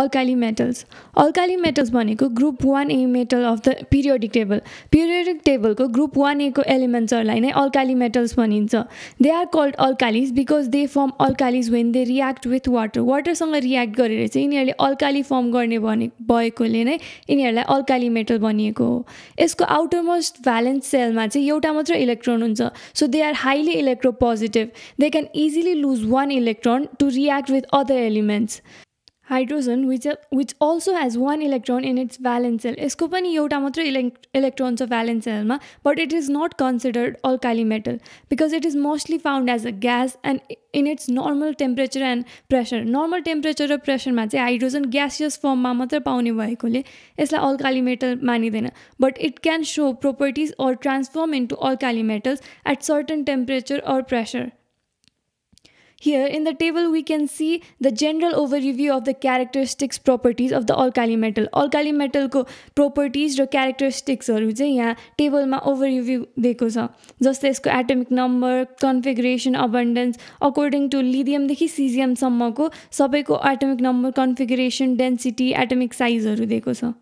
Alkali metals alkali metals भनेको group one A metal of the periodic table periodic टेबलको group one एको एलिमेन्ट्सहरूलाई नै alkali metals भनिन्छ. They are called alkalis because they form alkalis when they react with water वाटरसँग react गरेर चाहिँ यिनीहरूले alkali firm गर्ने भने भएकोले नै यिनीहरूलाई अल्काली मेटल भनिएको हो. यसको आउटर मोस्ट भ्यालेन्स सेलमा चाहिँ एउटा मात्र इलेक्ट्रोन हुन्छ. So they are highly electropositive they can easily lose one electron to react with other elements hydrogen which which also has one electron in its valence shell यसको पनि एउटा मात्रै इलेक् इलेक्ट्रोन छ भ्यालेन्स सेलमा but it is not considered alkali metal because it is mostly found as a gas and in its normal temperature and pressure normal temperature र प्रेसरमा चाहिँ हाइड्रोजन ग्यासियस फर्ममा मात्रै पाउने भएकोले यसलाई अल्काली मेटल मानिँदैन but it can show properties or transform into alkali metals at certain temperature or pressure Here in the table we can see the general overview of the characteristics properties of the alkali metal. Alkali metal को properties र characteristicsहरू चाहिँ यहाँ टेबलमा ओभररिभ्यू दिएको छ जस्तै यसको atomic number configuration abundance according to लिथियमदेखि सिजियमसम्मको सबैको atomic number configuration density atomic साइजहरू दिएको छ